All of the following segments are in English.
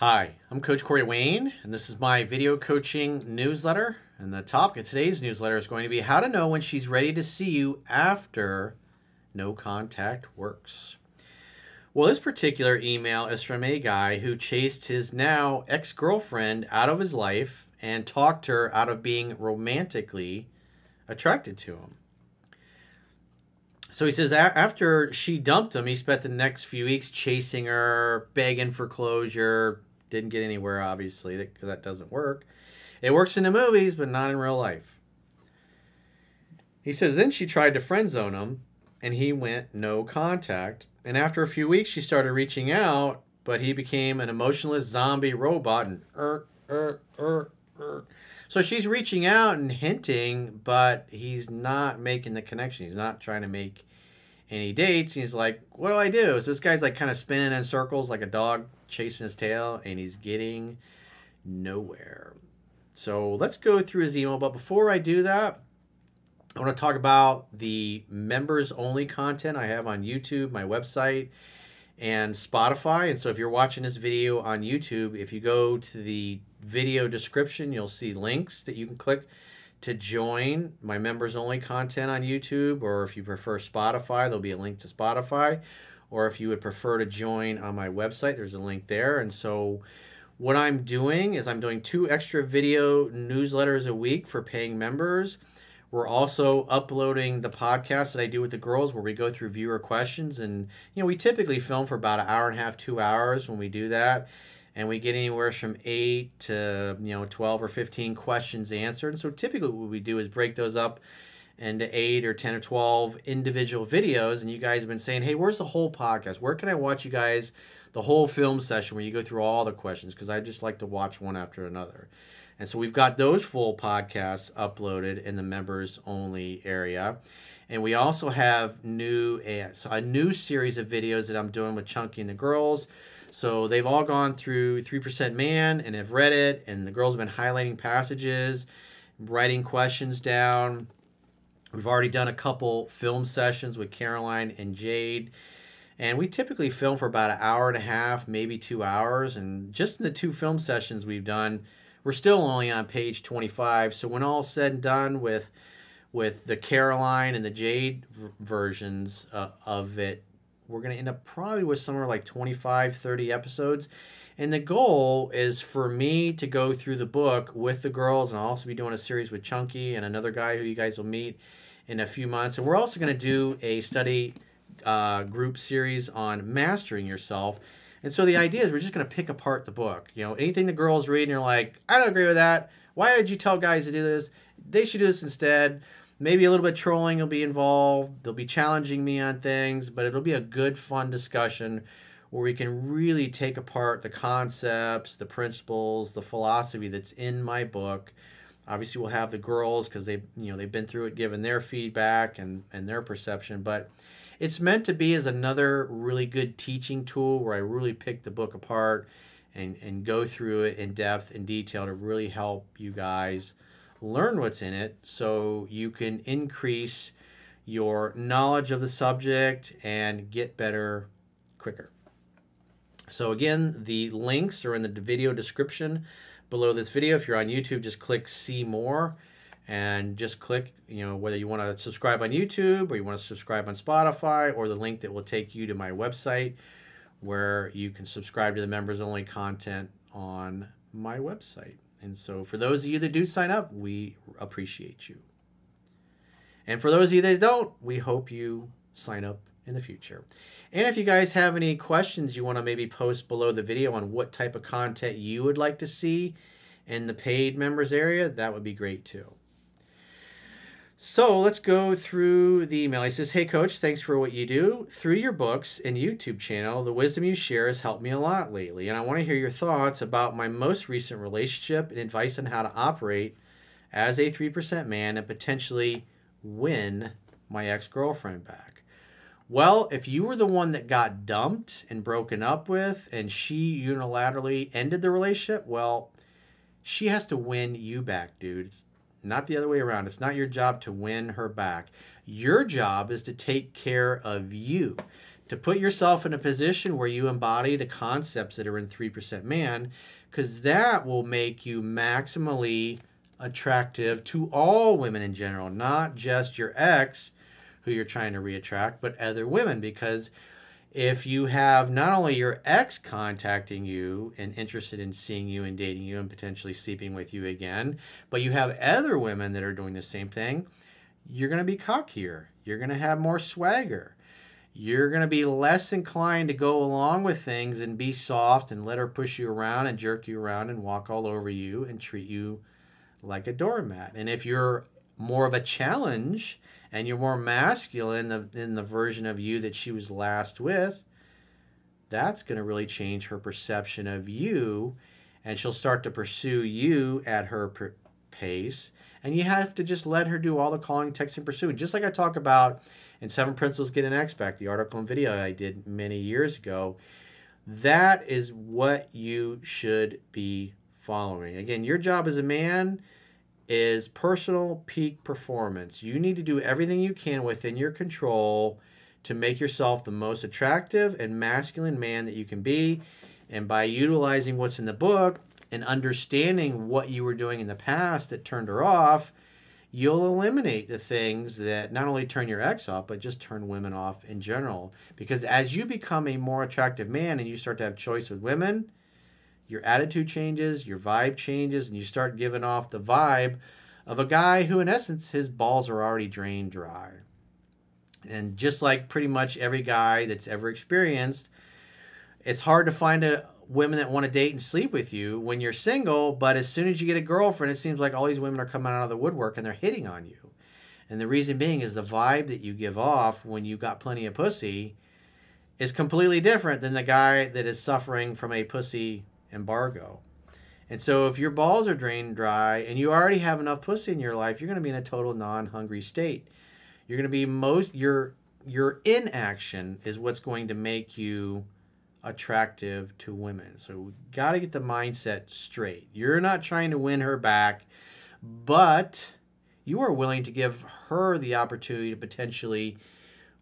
Hi, I'm Coach Corey Wayne, and this is my video coaching newsletter. And the topic of today's newsletter is going to be how to know when she's ready to see you after no contact works. Well, this particular email is from a guy who chased his now ex girlfriend out of his life and talked her out of being romantically attracted to him. So he says after she dumped him, he spent the next few weeks chasing her, begging for closure, didn't get anywhere, obviously, because that doesn't work. It works in the movies, but not in real life. He says then she tried to friend zone him, and he went no contact. And after a few weeks, she started reaching out, but he became an emotionless zombie robot and er, er, er, er. So she's reaching out and hinting, but he's not making the connection. He's not trying to make any dates. He's like, what do I do? So this guy's like kind of spinning in circles like a dog chasing his tail, and he's getting nowhere. So let's go through his email. But before I do that, I want to talk about the members only content I have on YouTube, my website, and Spotify. And so if you're watching this video on YouTube, if you go to the video description, you'll see links that you can click to join my members only content on YouTube, or if you prefer Spotify, there'll be a link to Spotify. Or if you would prefer to join on my website, there's a link there. And so, what I'm doing is I'm doing two extra video newsletters a week for paying members. We're also uploading the podcast that I do with the girls where we go through viewer questions. And, you know, we typically film for about an hour and a half, two hours when we do that and we get anywhere from 8 to you know 12 or 15 questions answered. And so typically what we do is break those up into 8 or 10 or 12 individual videos and you guys have been saying hey where's the whole podcast? Where can i watch you guys the whole film session where you go through all the questions? Because i just like to watch one after another. And so we've got those full podcasts uploaded in the members only area. And we also have new eh, a, a new series of videos that i'm doing with chunky and the girls so they've all gone through 3% Man and have read it, and the girls have been highlighting passages, writing questions down. We've already done a couple film sessions with Caroline and Jade. And we typically film for about an hour and a half, maybe two hours. And just in the two film sessions we've done, we're still only on page 25. So when all said and done with with the Caroline and the Jade versions uh, of it, we're going to end up probably with somewhere like 25, 30 episodes. And the goal is for me to go through the book with the girls, and I'll also be doing a series with Chunky and another guy who you guys will meet in a few months. And we're also going to do a study uh, group series on mastering yourself. And so the idea is we're just going to pick apart the book. You know, anything the girls read and you're like, I don't agree with that. Why did you tell guys to do this? They should do this instead maybe a little bit trolling will be involved. They'll be challenging me on things, but it'll be a good, fun discussion where we can really take apart the concepts, the principles, the philosophy that's in my book. Obviously, we'll have the girls because they, you know, they've been through it, given their feedback and and their perception. But it's meant to be as another really good teaching tool where I really pick the book apart and and go through it in depth and detail to really help you guys learn what's in it so you can increase your knowledge of the subject and get better quicker. So again, the links are in the video description below this video. If you're on YouTube, just click see more and just click, you know, whether you want to subscribe on YouTube or you want to subscribe on Spotify or the link that will take you to my website where you can subscribe to the members only content on my website. And so, for those of you that do sign up, we appreciate you. And for those of you that don't, we hope you sign up in the future. And if you guys have any questions you want to maybe post below the video on what type of content you would like to see in the paid members area, that would be great too. So let's go through the email. He says, Hey, coach, thanks for what you do. Through your books and YouTube channel, the wisdom you share has helped me a lot lately. And I want to hear your thoughts about my most recent relationship and advice on how to operate as a 3% man and potentially win my ex girlfriend back. Well, if you were the one that got dumped and broken up with and she unilaterally ended the relationship, well, she has to win you back, dude. It's not the other way around. It's not your job to win her back. Your job is to take care of you. to put yourself in a position where you embody the concepts that are in 3% man, because that will make you maximally attractive to all women in general, not just your ex who you're trying to reattract, but other women. Because if you have not only your ex contacting you and interested in seeing you and dating you and potentially sleeping with you again, but you have other women that are doing the same thing, you're going to be cockier. You're going to have more swagger. You're going to be less inclined to go along with things and be soft and let her push you around and jerk you around and walk all over you and treat you like a doormat. And if you're more of a challenge and you're more masculine in the, version of you that she was last with, that's going to really change her perception of you. And she'll start to pursue you at her pace. And you have to just let her do all the calling, texting, pursuing. Just like I talk about in Seven Principles Get an Ex Back, the article and video I did many years ago. That is what you should be following. Again, your job as a man is personal peak performance. You need to do everything you can within your control to make yourself the most attractive and masculine man that you can be. And by utilizing what's in the book and understanding what you were doing in the past that turned her off, you'll eliminate the things that not only turn your ex off, but just turn women off in general. Because as you become a more attractive man and you start to have choice with women, your attitude changes, your vibe changes, and you start giving off the vibe of a guy who, in essence, his balls are already drained dry. And just like pretty much every guy that's ever experienced, it's hard to find a women that want to date and sleep with you when you're single, but as soon as you get a girlfriend, it seems like all these women are coming out of the woodwork and they're hitting on you. And the reason being is the vibe that you give off when you've got plenty of pussy is completely different than the guy that is suffering from a pussy embargo. And so if your balls are drained dry and you already have enough pussy in your life, you're going to be in a total non-hungry state. You're going to be most your your inaction is what's going to make you attractive to women. So got to get the mindset straight. You're not trying to win her back, but you are willing to give her the opportunity to potentially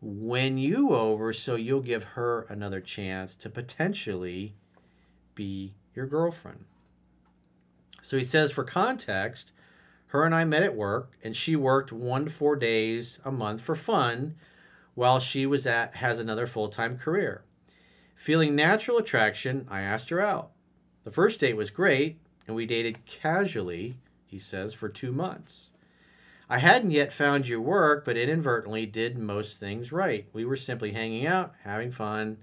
win you over so you'll give her another chance to potentially be your girlfriend. So he says, for context, her and I met at work, and she worked one to four days a month for fun while she was at has another full-time career. Feeling natural attraction, I asked her out. The first date was great, and we dated casually, he says, for two months. I hadn't yet found your work, but inadvertently did most things right. We were simply hanging out, having fun,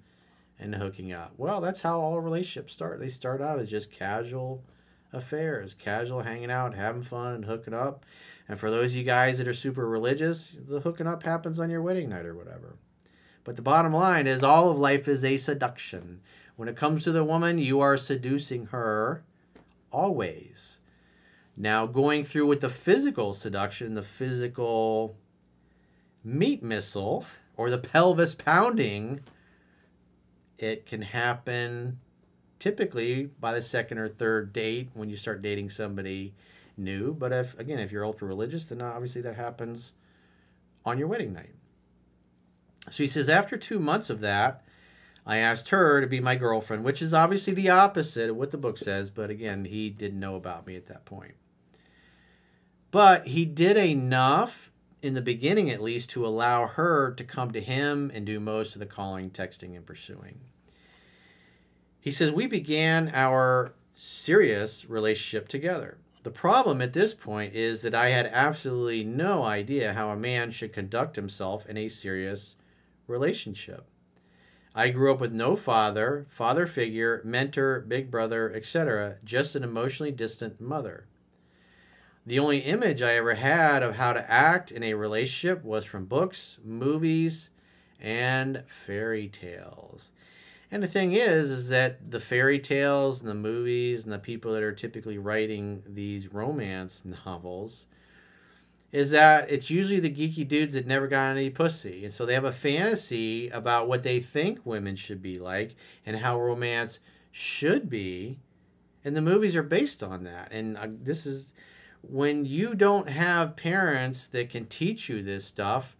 and hooking up. Well, that's how all relationships start. They start out as just casual affairs, casual hanging out, having fun, and hooking up. And for those of you guys that are super religious, the hooking up happens on your wedding night or whatever. But the bottom line is all of life is a seduction. When it comes to the woman, you are seducing her always. Now, going through with the physical seduction, the physical meat missile, or the pelvis pounding, it can happen typically by the second or third date when you start dating somebody new. But if again, if you're ultra religious, then obviously that happens on your wedding night. So he says, after two months of that, I asked her to be my girlfriend, which is obviously the opposite of what the book says. But again, he didn't know about me at that point. But he did enough in the beginning at least, to allow her to come to him and do most of the calling, texting, and pursuing. He says, We began our serious relationship together. The problem at this point is that I had absolutely no idea how a man should conduct himself in a serious relationship. I grew up with no father, father figure, mentor, big brother, etc., just an emotionally distant mother. The only image I ever had of how to act in a relationship was from books, movies, and fairy tales. And the thing is, is that the fairy tales and the movies and the people that are typically writing these romance novels is that it's usually the geeky dudes that never got any pussy. And so they have a fantasy about what they think women should be like and how romance should be. And the movies are based on that. And uh, this is when you don't have parents that can teach you this stuff,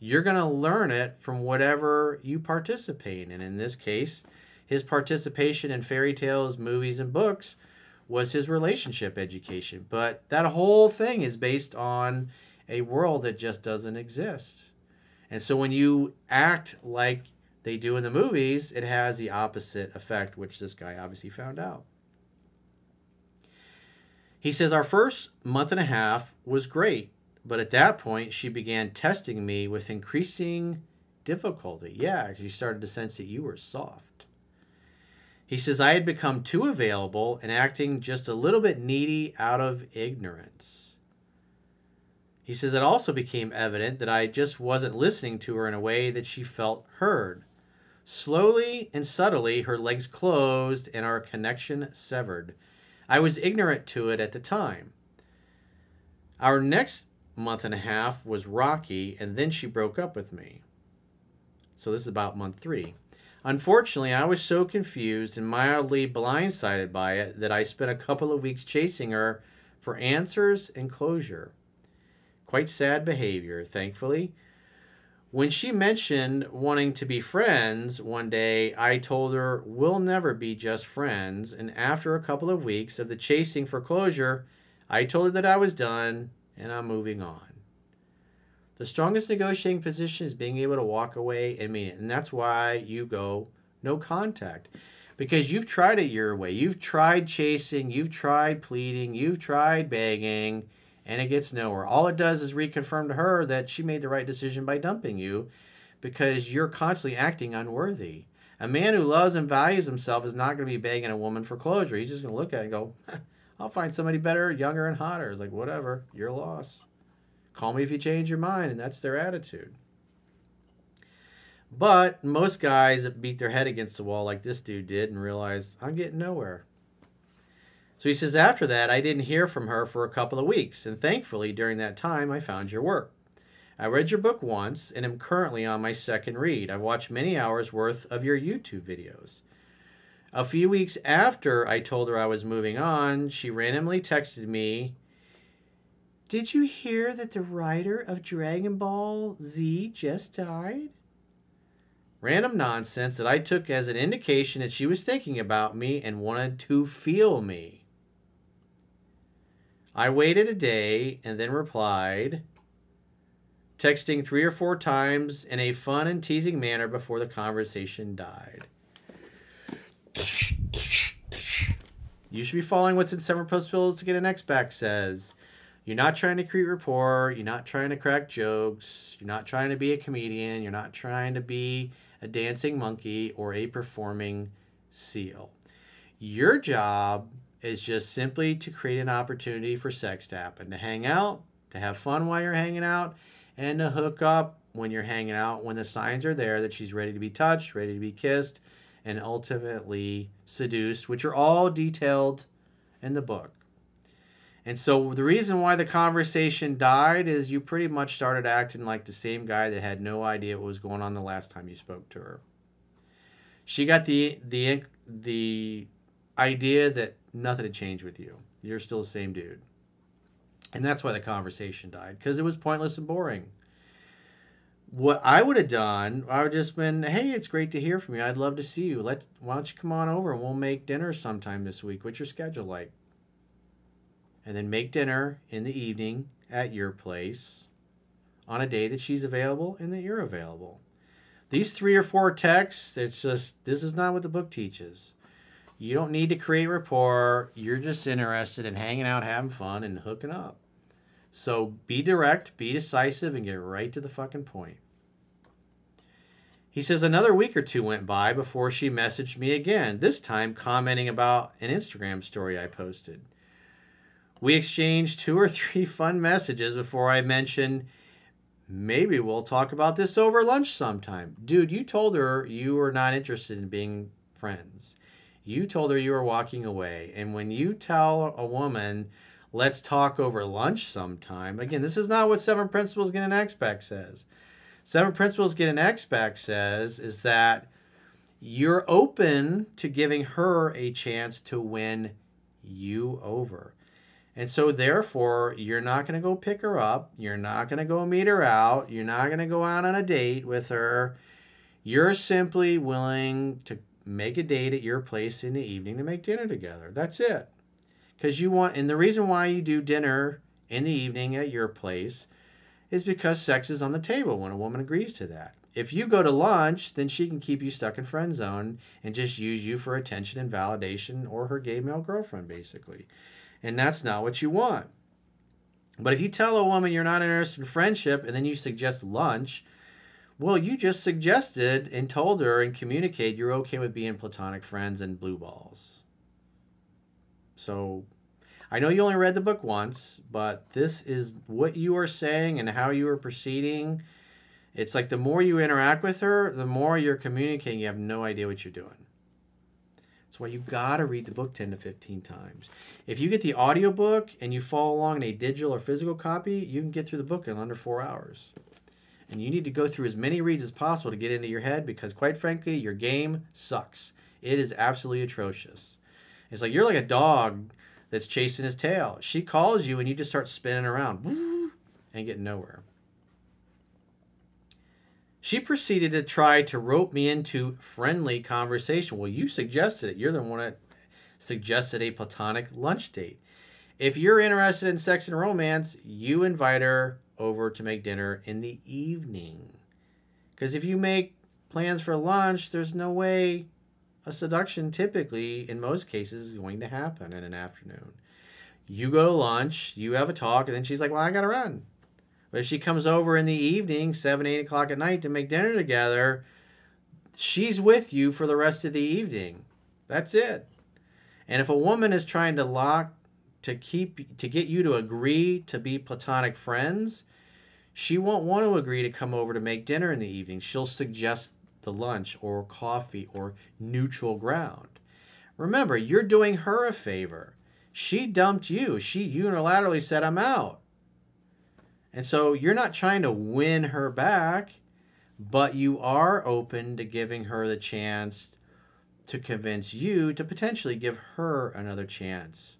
You're going to learn it from whatever you participate in. And in this case, his participation in fairy tales, movies, and books was his relationship education. But that whole thing is based on a world that just doesn't exist. And so when you act like they do in the movies, it has the opposite effect, which this guy obviously found out. He says, Our first month and a half was great, but at that point, she began testing me with increasing difficulty. Yeah, she started to sense that you were soft. He says, I had become too available and acting just a little bit needy out of ignorance. He says, It also became evident that I just wasn't listening to her in a way that she felt heard. Slowly and subtly, her legs closed and our connection severed. I was ignorant to it at the time. Our next month and a half was rocky, and then she broke up with me. So this is about month three. Unfortunately, I was so confused and mildly blindsided by it that I spent a couple of weeks chasing her for answers and closure. Quite sad behavior, thankfully. When she mentioned wanting to be friends one day, I told her we'll never be just friends. And after a couple of weeks of the chasing for closure, I told her that I was done and I'm moving on. The strongest negotiating position is being able to walk away and mean it. And that's why you go no contact. Because you've tried it your way. You've tried chasing, you've tried pleading, you've tried begging, and it gets nowhere. All it does is reconfirm to her that she made the right decision by dumping you because you're constantly acting unworthy. A man who loves and values himself is not going to be begging a woman for closure. He's just going to look at it and go, I'll find somebody better, younger, and hotter. It's like, whatever, your loss. Call me if you change your mind. And that's their attitude. But most guys beat their head against the wall like this dude did and realize, I'm getting nowhere. So he says, After that, I didn't hear from her for a couple of weeks, and thankfully, during that time, I found your work. I read your book once and am currently on my second read. I've watched many hours worth of your YouTube videos. A few weeks after I told her I was moving on, she randomly texted me, Did you hear that the writer of Dragon Ball Z just died? Random nonsense that I took as an indication that she was thinking about me and wanted to feel me. I waited a day and then replied, texting three or four times in a fun and teasing manner before the conversation died. You should be following what's in Seven Principles to get an Ex back says. You're not trying to create rapport. You're not trying to crack jokes. You're not trying to be a comedian. You're not trying to be a dancing monkey or a performing seal. Your job is just simply to create an opportunity for sex to happen, to hang out, to have fun while you're hanging out, and to hook up when you're hanging out when the signs are there that she's ready to be touched, ready to be kissed, and ultimately seduced, which are all detailed in the book. And so the reason why the conversation died is you pretty much started acting like the same guy that had no idea what was going on the last time you spoke to her. She got the the the idea that nothing had changed with you. You're still the same dude. And that's why the conversation died, because it was pointless and boring. What I would have done, I would just been, hey, it's great to hear from you. I'd love to see you. Let's why don't you come on over and we'll make dinner sometime this week. What's your schedule like? And then make dinner in the evening at your place on a day that she's available and that you're available. These three or four texts, it's just this is not what the book teaches. You don't need to create rapport. You're just interested in hanging out, having fun, and hooking up. So be direct, be decisive, and get right to the fucking point. He says another week or two went by before she messaged me again, this time commenting about an Instagram story I posted. We exchanged two or three fun messages before I mentioned maybe we'll talk about this over lunch sometime. Dude, you told her you were not interested in being friends. You told her you were walking away. And when you tell a woman, let's talk over lunch sometime, again, this is not what Seven Principles Get an Ex Back says. Seven Principles Get an Ex Back says is that you're open to giving her a chance to win you over. And so, therefore, you're not going to go pick her up. You're not going to go meet her out. You're not going to go out on a date with her. You're simply willing to make a date at your place in the evening to make dinner together. That's it. Because you want, and the reason why you do dinner in the evening at your place is because sex is on the table when a woman agrees to that. If you go to lunch, then she can keep you stuck in friend zone and just use you for attention and validation or her gay male girlfriend, basically and that's not what you want. But if you tell a woman you're not interested in friendship and then you suggest lunch, well, you just suggested and told her and communicate you're okay with being platonic friends and blue balls. So I know you only read the book once, but this is what you are saying and how you are proceeding. It's like the more you interact with her, the more you're communicating. You have no idea what you're doing. That's why you gotta read the book 10 to 15 times. If you get the audiobook and you follow along in a digital or physical copy, you can get through the book in under four hours. And you need to go through as many reads as possible to get into your head because, quite frankly, your game sucks. It is absolutely atrocious. It's like you're like a dog that's chasing his tail. She calls you and you just start spinning around and get nowhere. She proceeded to try to rope me into friendly conversation. Well, you suggested it. You're the one that suggested a platonic lunch date. If you're interested in sex and romance, you invite her over to make dinner in the evening. Because if you make plans for lunch, there's no way a seduction typically, in most cases, is going to happen in an afternoon. You go to lunch, you have a talk, and then she's like, Well, I got to run. But if she comes over in the evening, 7, 8 o'clock at night to make dinner together, she's with you for the rest of the evening. That's it. And if a woman is trying to lock to keep to get you to agree to be platonic friends, she won't want to agree to come over to make dinner in the evening. She'll suggest lunch or coffee or neutral ground. Remember, you're doing her a favor. She dumped you. She unilaterally said, I'm out. And so you're not trying to win her back, but you are open to giving her the chance to convince you to potentially give her another chance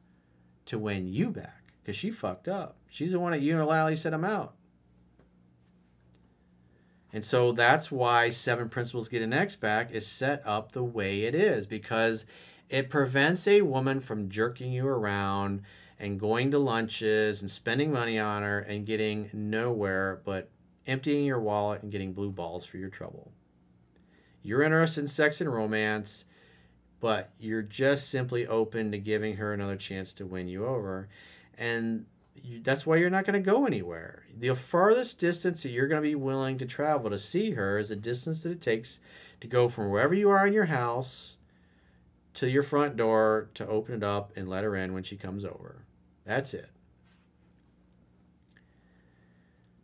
to win you back because she fucked up. She's the one that unilaterally said, I'm out. And so that's why Seven Principles Get an Ex Back is set up the way it is because it prevents a woman from jerking you around and going to lunches and spending money on her and getting nowhere but emptying your wallet and getting blue balls for your trouble. You're interested in sex and romance, but you're just simply open to giving her another chance to win you over. And you, that's why you're not going to go anywhere. The farthest distance that you're going to be willing to travel to see her is the distance that it takes to go from wherever you are in your house to your front door to open it up and let her in when she comes over. That's it.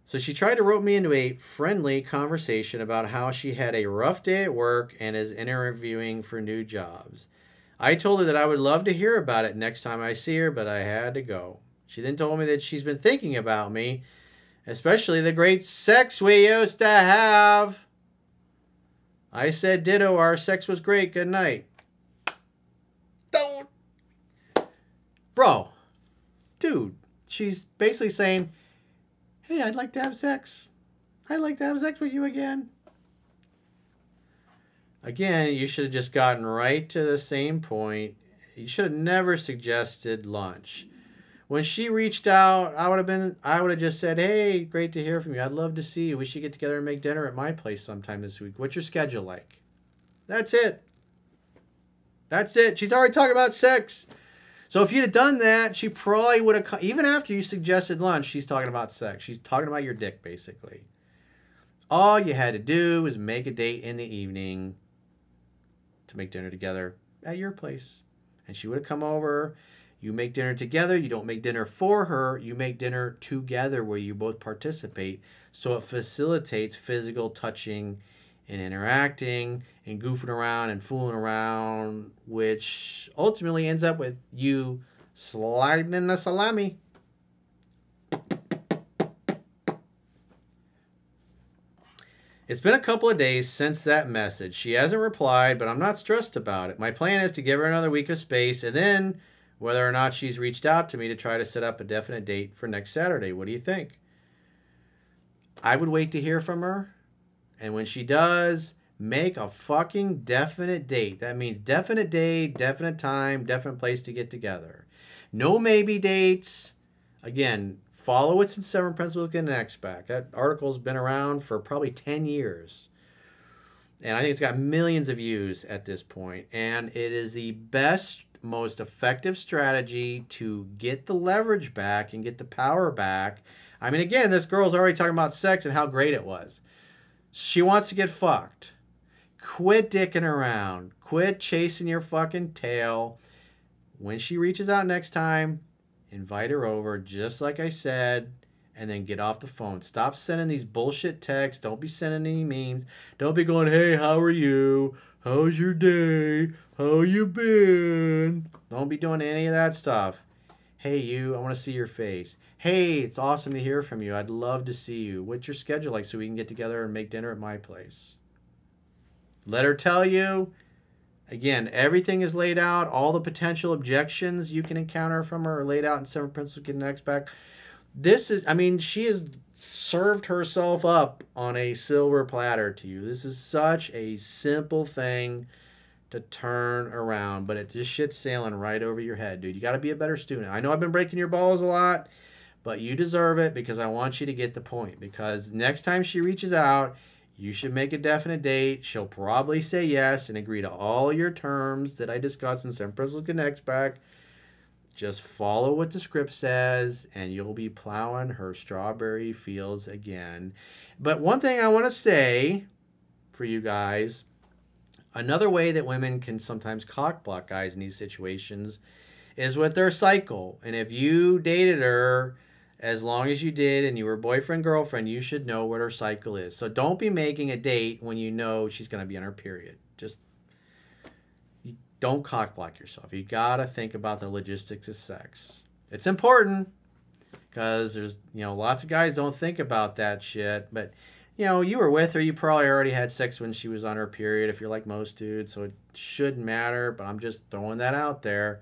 So she tried to rope me into a friendly conversation about how she had a rough day at work and is interviewing for new jobs. I told her that I would love to hear about it next time I see her, but I had to go. She then told me that she's been thinking about me, especially the great sex we used to have. I said, Ditto, our sex was great. Good night. Don't. Bro, dude, she's basically saying, hey, I'd like to have sex. I'd like to have sex with you again. Again, you should have just gotten right to the same point. You should have never suggested lunch. When she reached out, I would have been I would have just said, "Hey, great to hear from you. I'd love to see you. We should get together and make dinner at my place sometime this week. What's your schedule like?" That's it. That's it. She's already talking about sex. So if you'd have done that, she probably would have, even after you suggested lunch, she's talking about sex. She's talking about your dick, basically. All you had to do was make a date in the evening to make dinner together at your place. And she would have come over. You make dinner together. You don't make dinner for her. You make dinner together where you both participate. So it facilitates physical touching and interacting and goofing around and fooling around, which ultimately ends up with you sliding in the salami. It's been a couple of days since that message. She hasn't replied, but I'm not stressed about it. My plan is to give her another week of space, and then whether or not she's reached out to me to try to set up a definite date for next Saturday. What do you think? I would wait to hear from her. And when she does, make a fucking definite date. That means definite day, definite time, definite place to get together. No maybe dates. Again, follow what's in Seven Principles Get an Ex back. That article's been around for probably 10 years. And I think it's got millions of views at this point. And it is the best, most effective strategy to get the leverage back and get the power back. I mean, again, this girl's already talking about sex and how great it was. She wants to get fucked. Quit dicking around. Quit chasing your fucking tail. When she reaches out next time, invite her over, just like I said, and then get off the phone. Stop sending these bullshit texts. Don't be sending any memes. Don't be going, hey, how are you? How's your day? How you been? Don't be doing any of that stuff. Hey, you, I want to see your face. Hey, it's awesome to hear from you. I'd love to see you. What's your schedule like so we can get together and make dinner at my place? Let her tell you. Again, everything is laid out. All the potential objections you can encounter from her are laid out in Seven Principles Get an Ex Back. This is, I mean, she has served herself up on a silver platter to you. This is such a simple thing to turn around, but it just shit's sailing right over your head, dude. You got to be a better student. I know I've been breaking your balls a lot, but you deserve it because I want you to get the point. Because next time she reaches out, you should make a definite date. She'll probably say yes and agree to all your terms that I discussed in Principles Get an Ex Back. Just follow what the script says, and you'll be plowing her strawberry fields again. But one thing I want to say for you guys another way that women can sometimes cockblock guys in these situations is with their cycle. And if you dated her as long as you did and you were boyfriend girlfriend, you should know what her cycle is. So don't be making a date when you know she's going to be on her period. Just don't cockblock yourself. You got to think about the logistics of sex. It's important because there's, you know, lots of guys don't think about that shit, but you know, you were with her, you probably already had sex when she was on her period if you're like most dudes, so it shouldn't matter, but I'm just throwing that out there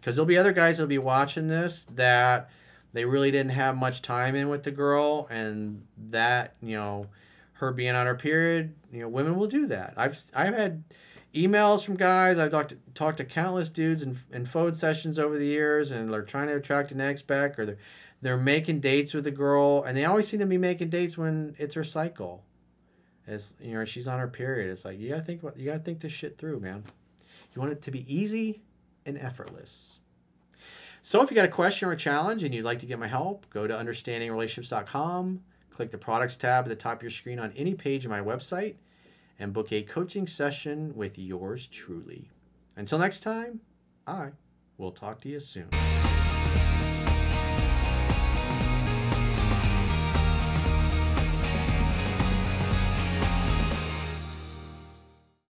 because there'll be other guys that'll be watching this that they really didn't have much time in with the girl and that you know her being on her period you know women will do that i've i've had emails from guys. I've talked to, talked to countless dudes in, in phone sessions over the years and they're trying to attract an ex back or they're they're making dates with a girl and they always seem to be making dates when it's her cycle. As you know she's on her period. It's like you gotta think about you gotta think this shit through man. You want it to be easy and effortless. So if you got a question or a challenge and you'd like to get my help, go to understandingrelationships.com, click the products tab at the top of your screen on any page of my website, and book a coaching session with yours truly. Until next time, I will talk to you soon.